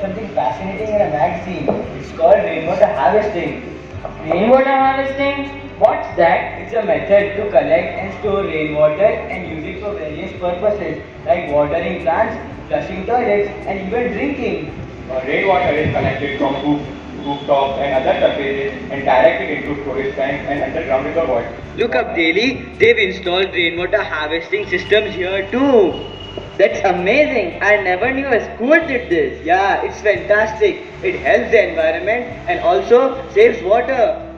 something fascinating in a magazine. It's called rainwater harvesting. Rainwater harvesting? What's that? It's a method to collect and store rainwater and use it for various purposes like watering plants, flushing toilets, and even drinking. Uh, rainwater is collected from roof, rooftops and other surfaces and directed into storage tanks and underground reservoirs. Look up daily, they've installed rainwater harvesting systems here too. That's amazing. I never knew a school did this. Yeah, it's fantastic. It helps the environment and also saves water.